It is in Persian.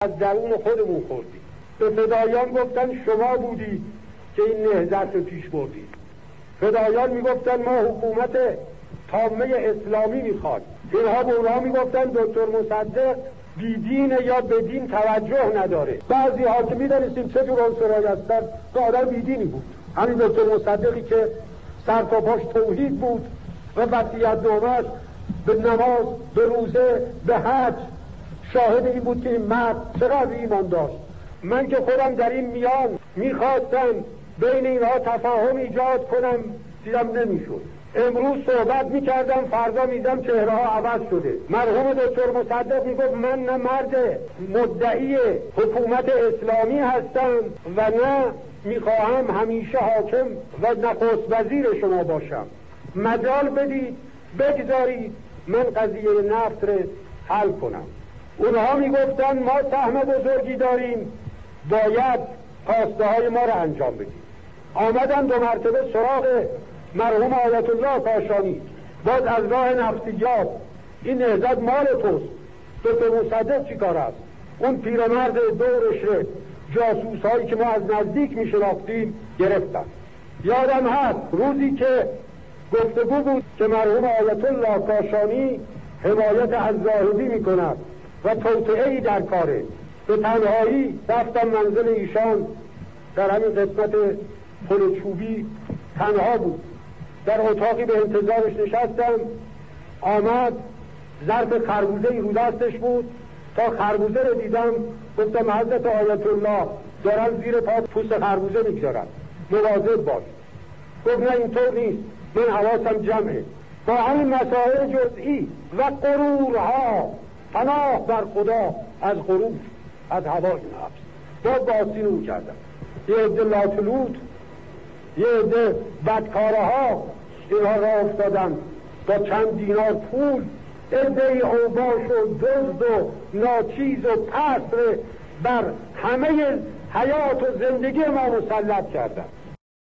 از درون خودمون خوردیم. به فدایان گفتن شما بودید که این نهزت رو پیش بردید فدایان می‌گفتن ما حکومت تامه اسلامی می‌خواد. اینها به اونها می‌گفتن دکتر مصدق بیدین یا به دین توجه نداره. بعضی ها که می‌دانستیم چه جور عنصرهایی هستن که آدم بیدینی بود. همین دکتر مصدقی که سر تا پاش توحید بود و وسیعت نامش به نماز به روزه به حج شاهد این بود که این مرد چقدر ایمان داشت. من که خودم در این میان می‌خواستم بین اینها تفاهم ایجاد کنم دیدم نمی‌شد. امروز صحبت می‌کردم فردا میدم چهره ها عوض شده. مرحوم دکتر مصدق می‌گفت من نه مرد مدعی حکومت اسلامی هستم و نه می‌خواهم همیشه حاکم و نخست وزیر شما باشم. مجال بدید بگذارید من قضیه نفت رو حل کنم. اونها می‌گفتن ما سهم بزرگی داریم باید خواسته های ما رو انجام بدیم. آمدن دو مرتبه سراغ مرحوم آیت الله کاشانی. باز از راه نفسیات این نهزت مال توست. دکتر مصدق چی کار است؟ اون پیرمرد دورش جاسوس هایی که ما از نزدیک می شناختیم گرفتن. یادم هست روزی که گفتگو بود که مرحوم آیت الله کاشانی حمایت از زاهدی می کند و توطعه در کاره. به تنهایی رفتم منزل ایشان. در همین قسمت پل چوبی تنها بود. در اتاقی به انتظارش نشستم. آمد ظرف خربوزه ای رو دستش بود. تا خربوزه رو دیدم. گفتم حضرت آیت الله دارن زیر پا پوست خربوزه می‌گذارن. مواظب باش. گفت نه اینطور نیست. من حواسم جمعه. با همین مسائل جزئی و قرورها پناه بر خدا از غرور از هوای نفس. با باستین او کردم. یه عده لاتلود یه عده بدکاره ها اینها را افتادن. با چند دینار پول عده اوباش و دزد و ناچیز و پسر بر همه حیات و زندگی ما مسلط کردن.